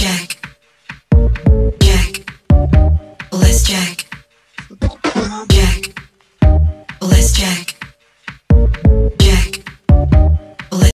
Jack.